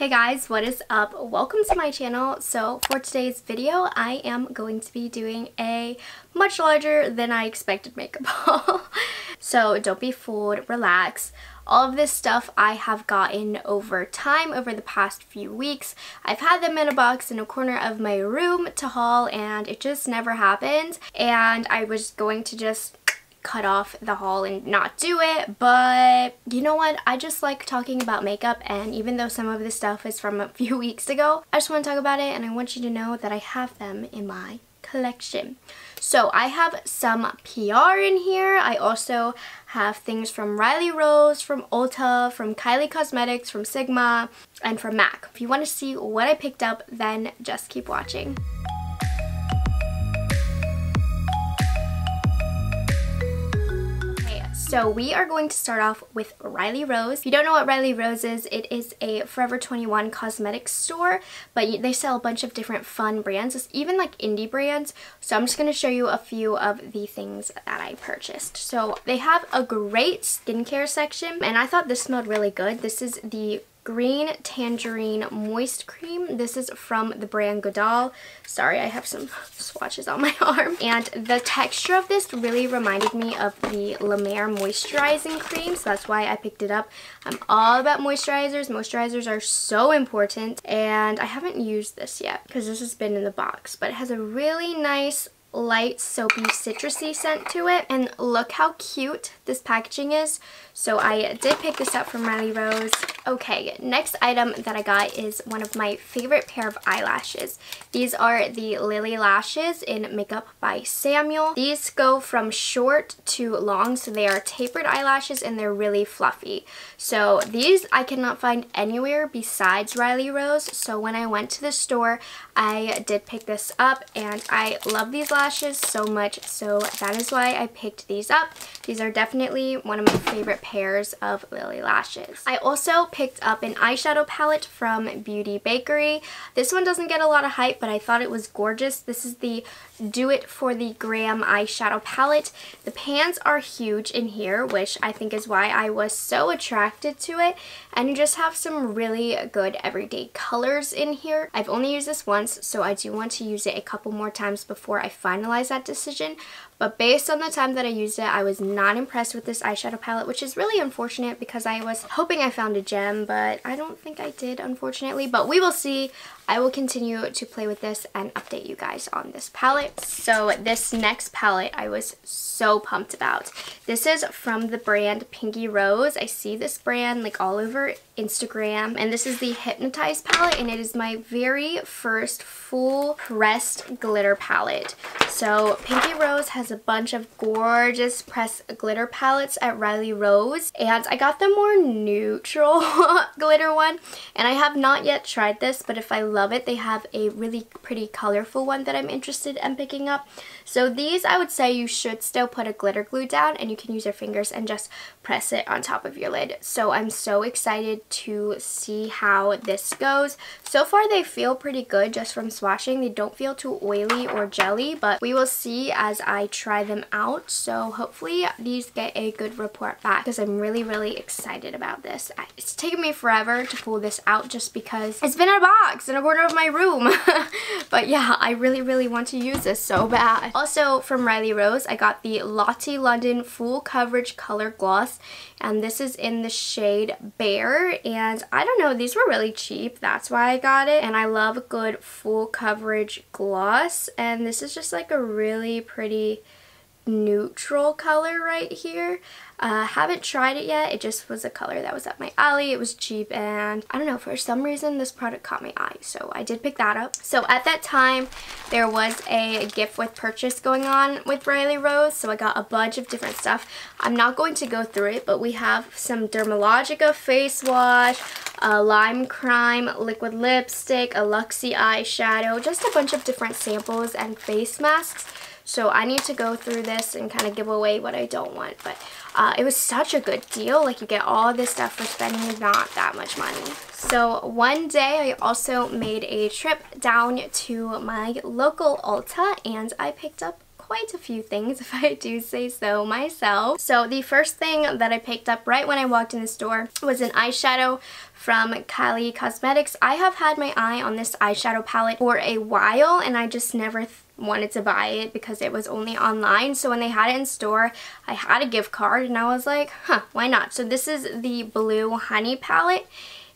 Hey guys, what is up? Welcome to my channel. So for today's video, I am going to be doing a much larger than I expected makeup haul. so don't be fooled, relax. All of this stuff I have gotten over time, over the past few weeks. I've had them in a box in a corner of my room to haul and it just never happened. And I was going to just cut off the haul and not do it but you know what I just like talking about makeup and even though some of this stuff is from a few weeks ago I just want to talk about it and I want you to know that I have them in my collection. So I have some PR in here. I also have things from Riley Rose, from Ulta, from Kylie Cosmetics, from Sigma, and from MAC. If you want to see what I picked up, then just keep watching. So we are going to start off with Riley Rose. If you don't know what Riley Rose is, it is a Forever 21 cosmetics store, but they sell a bunch of different fun brands, even like indie brands. So I'm just going to show you a few of the things that I purchased. So they have a great skincare section, and I thought this smelled really good. This is the Green Tangerine Moist Cream. This is from the brand Goodal. Sorry, I have some swatches on my arm. And the texture of this really reminded me of the La Mer Moisturizing Cream, so that's why I picked it up. I'm all about moisturizers. Moisturizers are so important, and I haven't used this yet because this has been in the box, but it has a really nice light soapy citrusy scent to it. And look how cute this packaging is. So I did pick this up from Riley Rose. Okay next item that I got is one of my favorite pair of eyelashes. These are the Lilly lashes in makeup by Samuel. These go from short to long so they are tapered eyelashes and they're really fluffy. So these I cannot find anywhere besides Riley Rose. So when I went to the store I did pick this up and I love these lashes so much, so that is why I picked these up. These are definitely one of my favorite pairs of Lilly lashes. I also picked up an eyeshadow palette from Beauty Bakerie. This one doesn't get a lot of hype, but I thought it was gorgeous. This is the Do It For The Graham eyeshadow palette. The pans are huge in here, which I think is why I was so attracted to it. And you just have some really good everyday colors in here. I've only used this once, so I do want to use it a couple more times before I finalize that decision. But based on the time that I used it, I was not impressed with this eyeshadow palette, which is really unfortunate because I was hoping I found a gem, but I don't think I did, unfortunately. But we will see. I will continue to play with this and update you guys on this palette. So this next palette I was so pumped about. This is from the brand PinkyRose. I see this brand like all over Instagram and this is the Hypnotized palette and it is my very first full pressed glitter palette. So PinkyRose has a bunch of gorgeous pressed glitter palettes at Riley Rose and I got the more neutral glitter one and I have not yet tried this but if I love it they have a really pretty colorful one that I'm interested in picking up. So these I would say you should still put a glitter glue down and you can use your fingers and just press it on top of your lid. So I'm so excited to see how this goes. So far they feel pretty good just from swatching. They don't feel too oily or jelly but we will see as I try them out. So hopefully these get a good report back because I'm really, really excited about this. It's taken me forever to pull this out just because it's been in a box in a corner of my room. but yeah, I really, really want to use this so bad. Also from Riley Rose, I got the Lottie London Full Coverage Color Gloss and this is in the shade Bare and I don't know, these were really cheap. That's why I got it and I love a good full coverage gloss and this is just like a really pretty neutral color right here. Uh, haven't tried it yet. It just was a color that was up my alley. It was cheap and I don't know, for some reason this product caught my eye. So I did pick that up. So at that time, there was a gift with purchase going on with Riley Rose. So I got a bunch of different stuff. I'm not going to go through it, but we have some Dermalogica face wash, a Lime Crime liquid lipstick, a Luxie eyeshadow, just a bunch of different samples and face masks. So I need to go through this and kind of give away what I don't want. But uh, it was such a good deal. Like you get all this stuff for spending not that much money. So one day I also made a trip down to my local Ulta and I picked up quite a few things if I do say so myself. So the first thing that I picked up right when I walked in the store was an eyeshadow from Kylie Cosmetics. I have had my eye on this eyeshadow palette for a while and I just never wanted to buy it because it was only online. So when they had it in store, I had a gift card and I was like, huh, why not? So this is the Blue Honey palette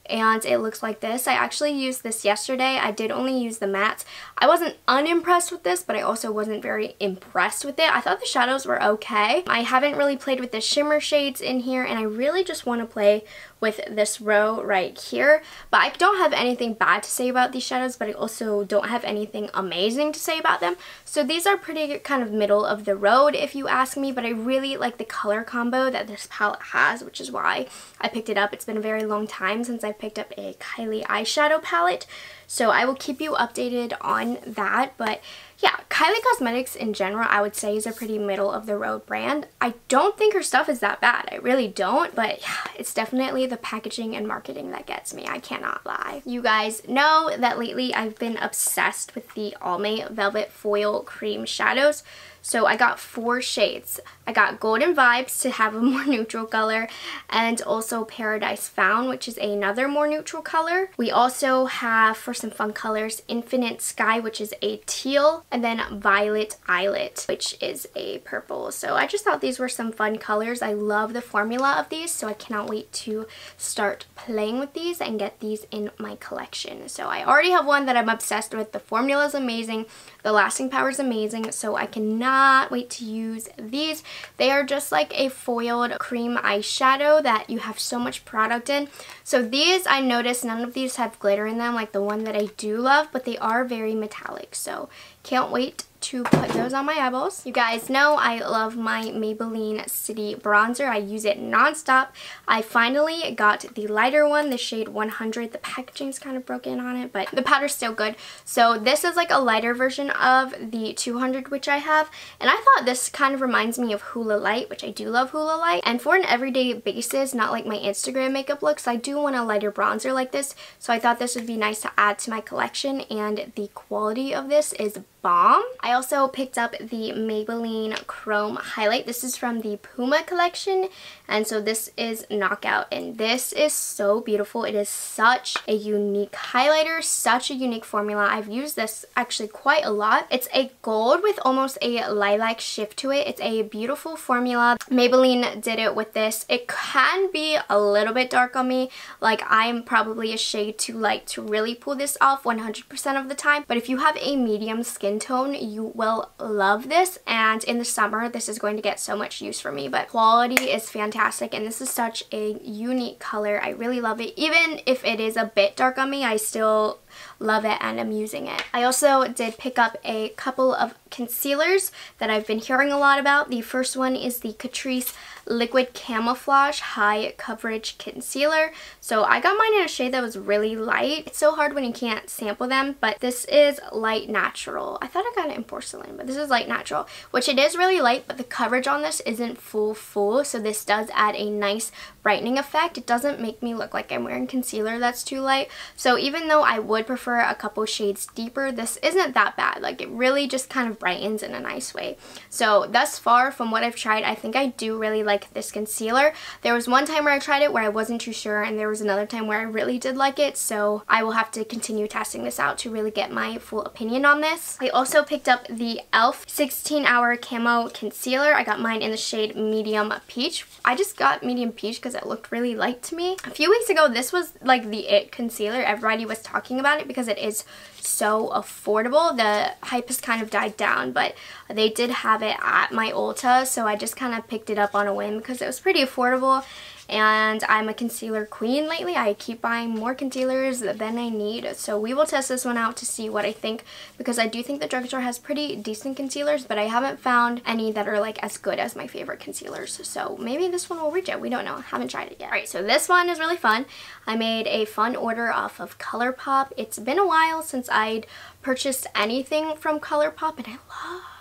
and it looks like this. I actually used this yesterday. I did only use the mattes. I wasn't unimpressed with this, but I also wasn't very impressed with it. I thought the shadows were okay. I haven't really played with the shimmer shades in here, and I really just want to play with this row right here. But I don't have anything bad to say about these shadows, but I also don't have anything amazing to say about them. So these are pretty kind of middle of the road if you ask me, but I really like the color combo that this palette has, which is why I picked it up. It's been a very long time since I picked up a Kylie eyeshadow palette. So I will keep you updated on that. But yeah, Kylie Cosmetics in general, I would say is a pretty middle of the road brand. I don't think her stuff is that bad. I really don't. But yeah, it's definitely the packaging and marketing that gets me. I cannot lie. You guys know that lately I've been obsessed with the Almay Velvet Foil Cream Shadows. So I got four shades. I got Golden Vibes to have a more neutral color and also Paradise Found which is another more neutral color. We also have for some fun colors Infinite Sky which is a teal and then Violet Islet which is a purple. So I just thought these were some fun colors. I love the formula of these so I cannot wait to start playing with these and get these in my collection. So I already have one that I'm obsessed with. The formula is amazing. The lasting power is amazing so I cannot wait to use these. They are just like a foiled cream eyeshadow that you have so much product in. So these, I noticed none of these have glitter in them like the one that I do love, but they are very metallic. So can't wait to put those on my eyeballs. You guys know I love my Maybelline City Bronzer. I use it nonstop. I finally got the lighter one, the shade 100. The packaging's kind of broken on it, but the powder's still good. So this is like a lighter version of the 200, which I have. And I thought this kind of reminds me of Hoola Lite, which I do love Hoola Lite. And for an everyday basis, not like my Instagram makeup looks, I do want a lighter bronzer like this. So I thought this would be nice to add to my collection. And the quality of this is bomb. I also picked up the Maybelline Chrome Highlight. This is from the Puma collection and so this is Knockout and this is so beautiful. It is such a unique highlighter, such a unique formula. I've used this actually quite a lot. It's a gold with almost a lilac shift to it. It's a beautiful formula. Maybelline did it with this. It can be a little bit dark on me. Like I'm probably a shade too light to really pull this off 100% of the time. But if you have a medium skin tone, you will love this. And in the summer, this is going to get so much use for me. But quality is fantastic fantastic and this is such a unique color. I really love it. Even if it is a bit dark on me, I still love it and I'm using it. I also did pick up a couple of concealers that I've been hearing a lot about. The first one is the Catrice Liquid Camouflage High Coverage Concealer. So I got mine in a shade that was really light. It's so hard when you can't sample them, but this is Light Natural. I thought I got it in porcelain, but this is Light Natural, which it is really light, but the coverage on this isn't full full, so this does add a nice brightening effect. It doesn't make me look like I'm wearing concealer that's too light. So even though I would prefer a couple shades deeper, this isn't that bad. Like it really just kind of brightens in a nice way. So thus far from what I've tried, I think I do really like this concealer. There was one time where I tried it where I wasn't too sure and there was another time where I really did like it. So I will have to continue testing this out to really get my full opinion on this. I also picked up the e.l.f. 16 hour camo concealer. I got mine in the shade medium peach. I just got medium peach because it looked really light to me. A few weeks ago, this was like the it concealer. Everybody was talking about it because it is so affordable. The hype has kind of died down, but they did have it at my Ulta, so I just kind of picked it up on a whim because it was pretty affordable and I'm a concealer queen lately. I keep buying more concealers than I need. So we will test this one out to see what I think because I do think the drugstore has pretty decent concealers, but I haven't found any that are like as good as my favorite concealers. So maybe this one will reach it. We don't know. Haven't tried it yet. Alright, so this one is really fun. I made a fun order off of ColourPop. It's been a while since I'd purchased anything from ColourPop and I love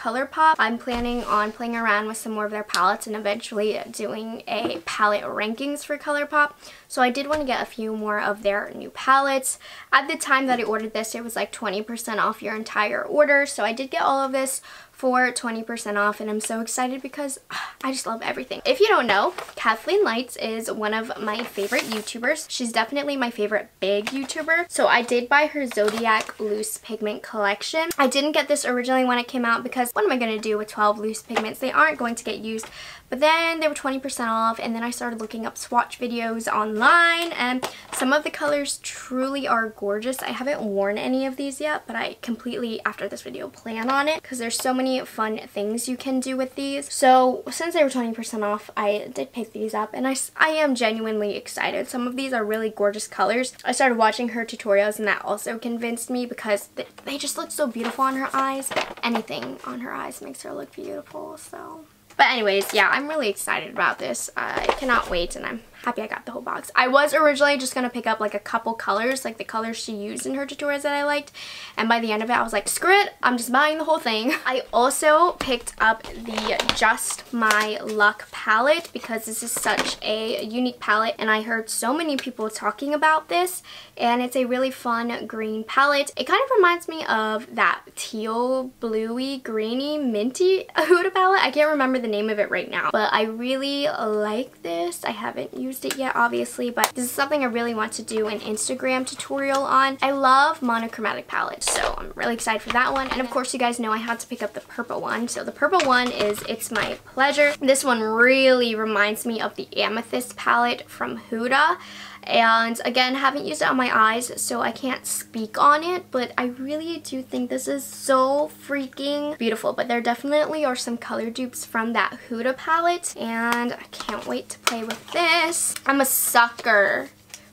ColourPop. I'm planning on playing around with some more of their palettes and eventually doing a palette rankings for ColourPop. So I did want to get a few more of their new palettes. At the time that I ordered this, it was like 20% off your entire order. So I did get all of this for 20% off and I'm so excited because ah, I just love everything. If you don't know, Kathleen Lights is one of my favorite YouTubers. She's definitely my favorite big YouTuber. So I did buy her Zodiac Loose Pigment collection. I didn't get this originally when it came out because what am I going to do with 12 loose pigments? They aren't going to get used but then they were 20% off and then I started looking up swatch videos online and some of the colors truly are gorgeous. I haven't worn any of these yet, but I completely, after this video, plan on it because there's so many fun things you can do with these. So since they were 20% off, I did pick these up and I, I am genuinely excited. Some of these are really gorgeous colors. I started watching her tutorials and that also convinced me because they, they just look so beautiful on her eyes. Anything on her eyes makes her look beautiful, so... But anyways, yeah, I'm really excited about this. I cannot wait and I'm happy I got the whole box. I was originally just going to pick up like a couple colors, like the colors she used in her tutorials that I liked. And by the end of it, I was like, screw it, I'm just buying the whole thing. I also picked up the Just My Luck palette because this is such a unique palette. And I heard so many people talking about this. And it's a really fun green palette. It kind of reminds me of that teal, bluey, greeny, minty Huda palette. I can't remember the name of it right now. But I really like this. I haven't used used it yet, obviously, but this is something I really want to do an Instagram tutorial on. I love monochromatic palettes, so I'm really excited for that one. And of course, you guys know I had to pick up the purple one. So the purple one is It's My Pleasure. This one really reminds me of the Amethyst palette from Huda and again haven't used it on my eyes so I can't speak on it but I really do think this is so freaking beautiful but there definitely are some color dupes from that Huda palette and I can't wait to play with this. I'm a sucker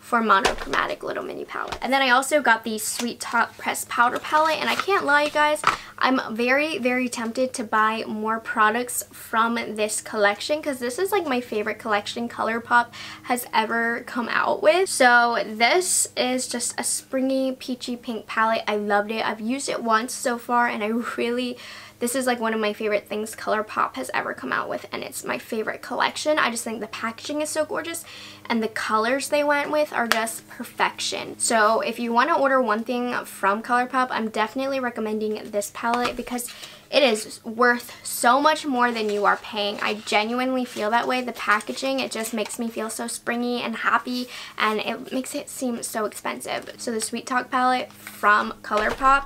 for monochromatic little mini palette. And then I also got the Sweet Talk Press Powder Palette and I can't lie you guys, I'm very, very tempted to buy more products from this collection because this is like my favorite collection ColourPop has ever come out with. So this is just a springy peachy pink palette. I loved it. I've used it once so far and I really this is like one of my favorite things ColourPop has ever come out with and it's my favorite collection. I just think the packaging is so gorgeous and the colors they went with are just perfection. So if you want to order one thing from ColourPop, I'm definitely recommending this palette because it is worth so much more than you are paying. I genuinely feel that way. The packaging, it just makes me feel so springy and happy and it makes it seem so expensive. So the Sweet Talk palette from ColourPop.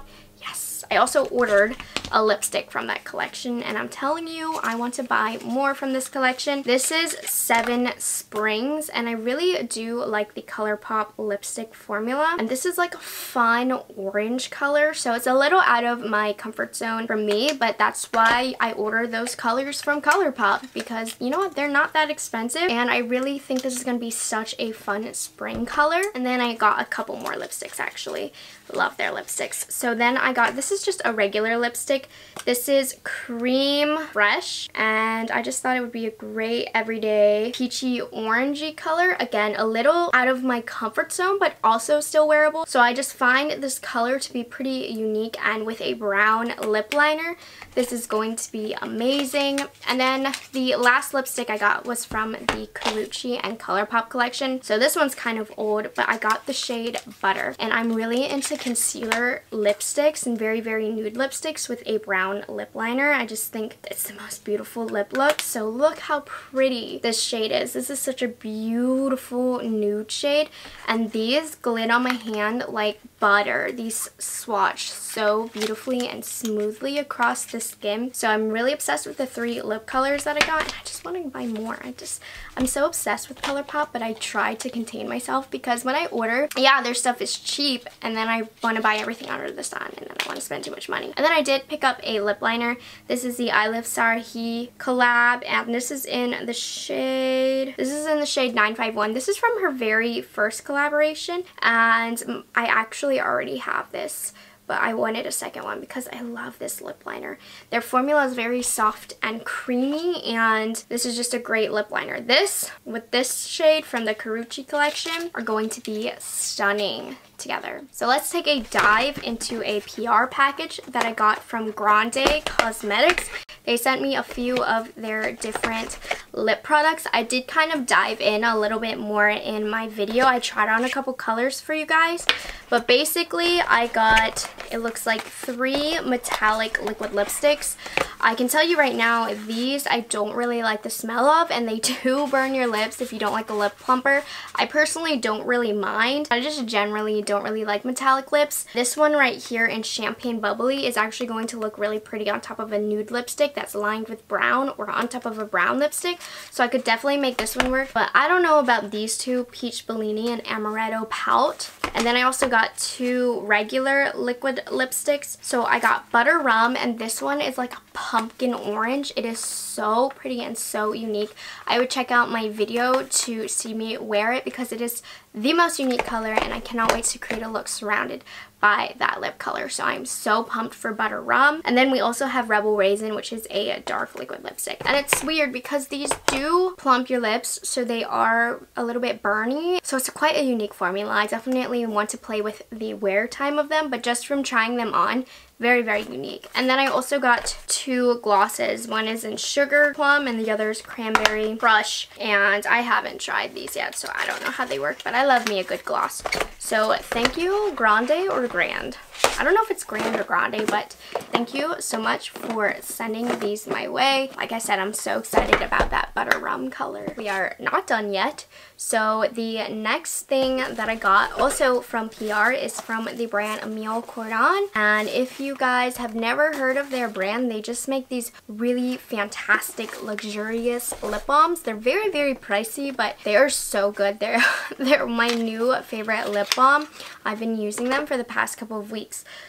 I also ordered a lipstick from that collection and I'm telling you I want to buy more from this collection. This is Seven Springs and I really do like the ColourPop lipstick formula. And this is like a fun orange color so it's a little out of my comfort zone for me but that's why I order those colors from ColourPop because you know what they're not that expensive and I really think this is going to be such a fun spring color. And then I got a couple more lipsticks actually love their lipsticks so then I got this is just a regular lipstick. This is Creme Fresh, and I just thought it would be a great everyday peachy orangey color. Again, a little out of my comfort zone, but also still wearable. So I just find this color to be pretty unique, and with a brown lip liner, this is going to be amazing. And then the last lipstick I got was from the Karrueche and ColourPop collection. So this one's kind of old, but I got the shade Butter. And I'm really into concealer lipsticks and very, very nude lipsticks with a brown lip liner. I just think it's the most beautiful lip look. So look how pretty this shade is. This is such a beautiful nude shade. And these glide on my hand like butter. These swatch so beautifully and smoothly across the skin. So I'm really obsessed with the three lip colors that I got. And I just want to buy more. I just, I'm so obsessed with ColourPop, but I try to contain myself because when I order, yeah, their stuff is cheap. And then I want to buy everything under the sun. And I want to spend too much money. And then I did pick up a lip liner. This is the iluvsarahii collab. And this is in the shade, this is in the shade 951. This is from her very first collaboration. And I actually already have this but I wanted a second one because I love this lip liner. Their formula is very soft and creamy and this is just a great lip liner. This with this shade from the Karrueche collection are going to be stunning together. So let's take a dive into a PR package that I got from Grande Cosmetics. They sent me a few of their different lip products. I did kind of dive in a little bit more in my video. I tried on a couple colors for you guys. But basically, I got, it looks like three metallic liquid lipsticks. I can tell you right now, these I don't really like the smell of, and they do burn your lips if you don't like a lip plumper. I personally don't really mind. I just generally don't really like metallic lips. This one right here in Champagne Bubbly is actually going to look really pretty on top of a nude lipstick that's lined with brown or on top of a brown lipstick. So I could definitely make this one work. But I don't know about these two, Peach Bellini and Amaretto Pout. And then I also got two regular liquid lipsticks. So I got Butter Rum and this one is like a pumpkin orange. It is so pretty and so unique. I would check out my video to see me wear it because it is the most unique color and I cannot wait to create a look surrounded by that lip color. So I'm so pumped for Butter Rum. And then we also have Rebel Raisin, which is a dark liquid lipstick. And it's weird because these do plump your lips, so they are a little bit burny. So it's quite a unique formula. I definitely want to play with the wear time of them, but just from trying them on, very, very unique. And then I also got two glosses. One is in Sugar Plum and the other is Cranberry Crush. And I haven't tried these yet, so I don't know how they work, but I love me a good gloss. So thank you, Grande or Grand. I don't know if it's Grand or Grande, but thank you so much for sending these my way. Like I said, I'm so excited about that butter rum color. We are not done yet. So the next thing that I got also from PR is from the brand Emile Cordon. And if you guys have never heard of their brand, they just make these really fantastic, luxurious lip balms. They're very, very pricey, but they are so good. They're, they're my new favorite lip balm. I've been using them for the past couple of weeks.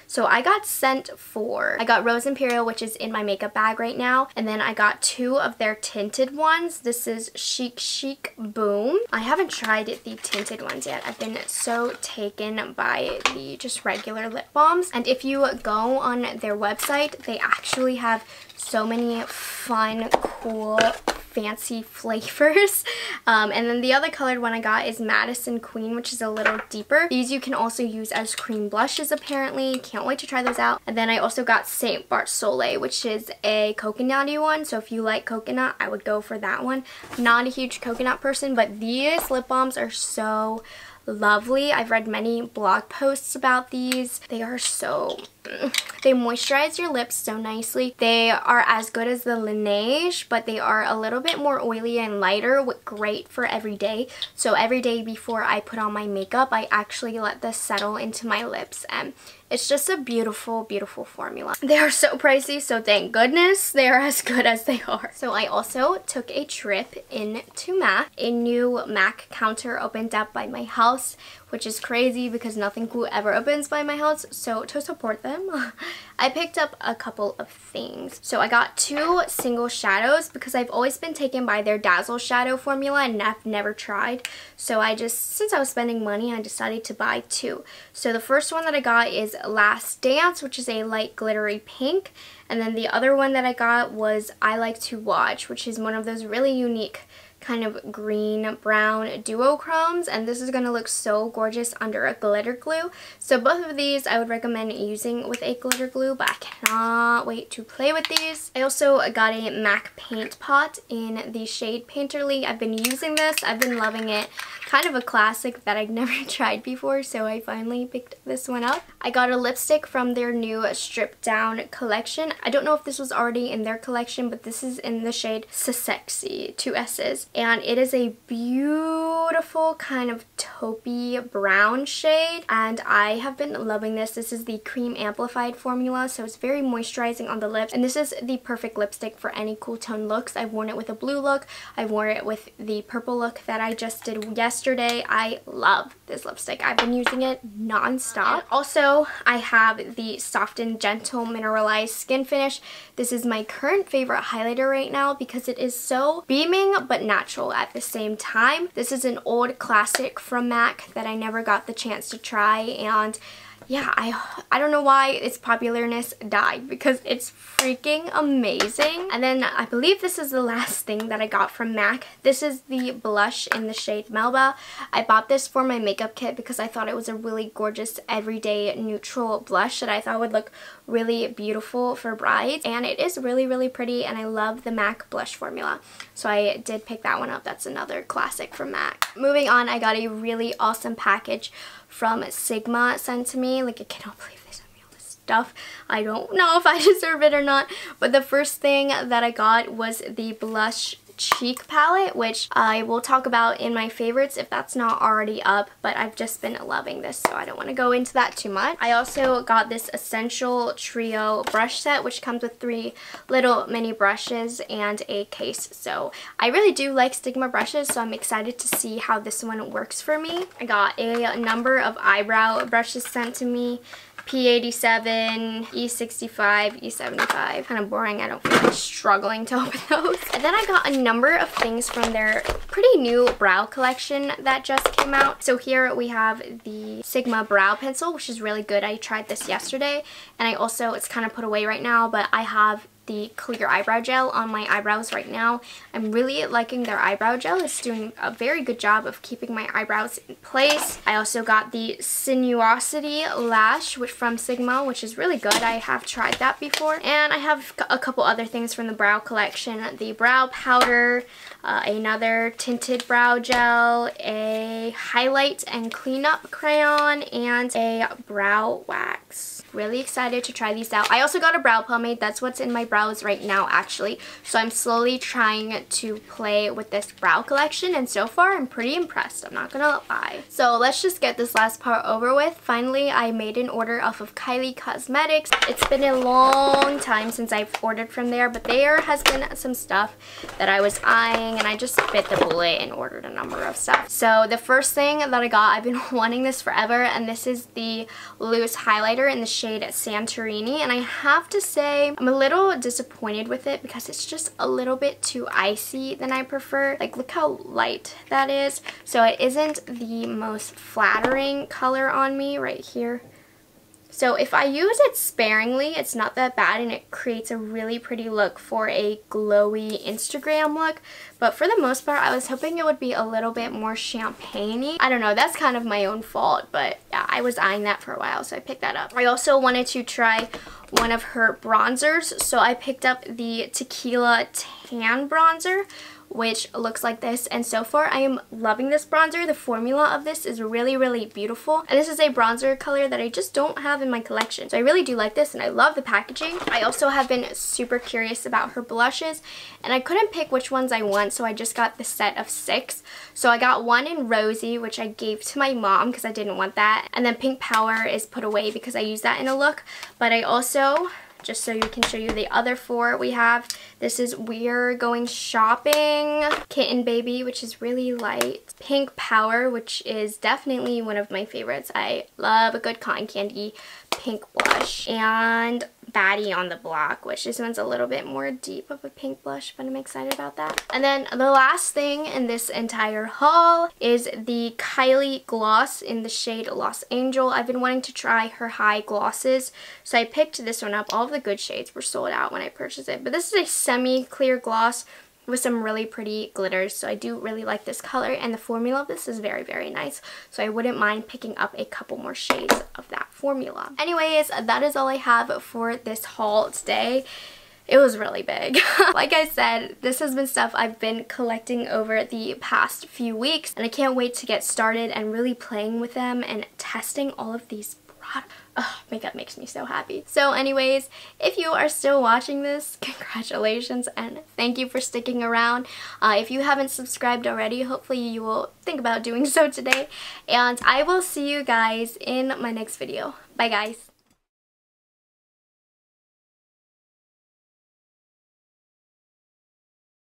So I got sent four. I got Rose Imperial, which is in my makeup bag right now. And then I got two of their tinted ones. This is Chic Chic Boom. I haven't tried the tinted ones yet. I've been so taken by the just regular lip balms. And if you go on their website, they actually have so many fun, cool fancy flavors. Um, and then the other colored one I got is Madison Queen, which is a little deeper. These you can also use as cream blushes apparently. Can't wait to try those out. And then I also got Saint Bartholé, which is a coconutty one. So if you like coconut, I would go for that one. Not a huge coconut person, but these lip balms are so lovely. I've read many blog posts about these. They are so they moisturize your lips so nicely. They are as good as the Laneige, but they are a little bit more oily and lighter, great for every day. So every day before I put on my makeup, I actually let this settle into my lips and it's just a beautiful, beautiful formula. They are so pricey, so thank goodness they are as good as they are. So I also took a trip into MAC. A new MAC counter opened up by my house, which is crazy because nothing cool ever opens by my house. So to support them, I picked up a couple of things. So I got two single shadows because I've always been taken by their Dazzle shadow formula and I've never tried. So I just, since I was spending money, I decided to buy two. So the first one that I got is Last Dance, which is a light glittery pink. And then the other one that I got was I Like to Watch, which is one of those really unique kind of green brown duochromes and this is going to look so gorgeous under a glitter glue. So both of these I would recommend using with a glitter glue but I cannot wait to play with these. I also got a MAC paint pot in the shade Painterly. I've been using this. I've been loving it. Kind of a classic that I've never tried before so I finally picked this one up. I got a lipstick from their new stripped down collection. I don't know if this was already in their collection but this is in the shade Sexy, two S's and it is a beautiful kind of taupey brown shade and I have been loving this. This is the cream amplified formula so it's very moisturizing on the lips and this is the perfect lipstick for any cool tone looks. I've worn it with a blue look. I've worn it with the purple look that I just did yesterday. I love this lipstick. I've been using it non-stop. Also, I have the Soft and Gentle Mineralized Skin Finish. This is my current favorite highlighter right now because it is so beaming but natural at the same time. This is an old classic from MAC that I never got the chance to try and yeah, I, I don't know why its popularness died because it's freaking amazing. And then I believe this is the last thing that I got from MAC. This is the blush in the shade Melba. I bought this for my makeup kit because I thought it was a really gorgeous everyday neutral blush that I thought would look really beautiful for brides. And it is really, really pretty and I love the MAC blush formula. So I did pick that one up. That's another classic from MAC. Moving on, I got a really awesome package from Sigma sent to me. Like, I cannot believe they sent me all this stuff. I don't know if I deserve it or not. But the first thing that I got was the blush cheek palette, which I will talk about in my favorites if that's not already up, but I've just been loving this, so I don't want to go into that too much. I also got this Essential Trio brush set, which comes with three little mini brushes and a case, so I really do like Sigma brushes, so I'm excited to see how this one works for me. I got a number of eyebrow brushes sent to me, P87, E65, E75. Kind of boring. I don't feel like struggling to open those. And then I got a number of things from their pretty new brow collection that just came out. So here we have the Sigma Brow Pencil, which is really good. I tried this yesterday and I also, it's kind of put away right now, but I have the clear eyebrow gel on my eyebrows right now. I'm really liking their eyebrow gel. It's doing a very good job of keeping my eyebrows in place. I also got the Sinuosity Lash which from Sigma, which is really good. I have tried that before. And I have a couple other things from the brow collection. The brow powder, uh, another tinted brow gel, a highlight and cleanup crayon, and a brow wax. Really excited to try these out. I also got a brow pomade. That's what's in my brows right now actually. So I'm slowly trying to play with this brow collection and so far I'm pretty impressed. I'm not gonna lie. So let's just get this last part over with. Finally, I made an order off of Kylie Cosmetics. It's been a long time since I've ordered from there, but there has been some stuff that I was eyeing and I just bit the bullet and ordered a number of stuff. So the first thing that I got, I've been wanting this forever and this is the loose highlighter in the shade Santorini and I have to say I'm a little disappointed with it because it's just a little bit too icy than I prefer. Like look how light that is. So it isn't the most flattering color on me right here. So if I use it sparingly, it's not that bad and it creates a really pretty look for a glowy Instagram look. But for the most part, I was hoping it would be a little bit more champagne-y. I don't know, that's kind of my own fault, but yeah, I was eyeing that for a while, so I picked that up. I also wanted to try one of her bronzers, so I picked up the Tequila Tan Bronzer, which looks like this. And so far, I am loving this bronzer. The formula of this is really, really beautiful. And this is a bronzer color that I just don't have in my collection. So I really do like this and I love the packaging. I also have been super curious about her blushes and I couldn't pick which ones I want. So I just got the set of six. So I got one in Rosy, which I gave to my mom because I didn't want that. And then Pink Power is put away because I use that in a look. But I also just so you can show you the other four we have. This is We're Going Shopping, Kitten Baby, which is really light, Pink Power, which is definitely one of my favorites. I love a good cotton candy pink blush, and Baddie on the Block, which this one's a little bit more deep of a pink blush, but I'm excited about that. And then the last thing in this entire haul is the Kylie Gloss in the shade Los Angel. I've been wanting to try her high glosses, so I picked this one up. All the good shades were sold out when I purchased it, but this is a semi-clear gloss with some really pretty glitters. So I do really like this color and the formula of this is very, very nice. So I wouldn't mind picking up a couple more shades of that formula. Anyways, that is all I have for this haul today it was really big. like I said, this has been stuff I've been collecting over the past few weeks and I can't wait to get started and really playing with them and testing all of these products Oh, makeup makes me so happy. So anyways, if you are still watching this, congratulations and thank you for sticking around. Uh, if you haven't subscribed already, hopefully you will think about doing so today. And I will see you guys in my next video. Bye guys.